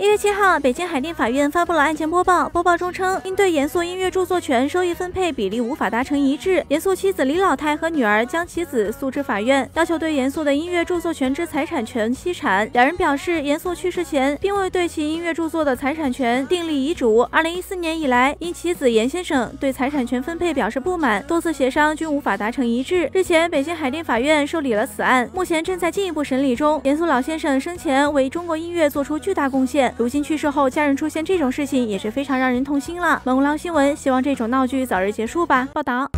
一月七号，北京海淀法院发布了案件播报。播报中称，因对严肃音乐著作权收益分配比例无法达成一致，严肃妻子李老太和女儿将其子诉至法院，要求对严肃的音乐著作权之财产权析产。两人表示，严肃去世前并未对其音乐著作的财产权订立遗嘱。二零一四年以来，因其子严先生对财产权分配表示不满，多次协商均无法达成一致。日前，北京海淀法院受理了此案，目前正在进一步审理中。严肃老先生生前为中国音乐做出巨大贡献，如今去世后，家人出现这种事情也是非常让人痛心了。猛狼新闻希望这种闹剧早日结束吧。报道。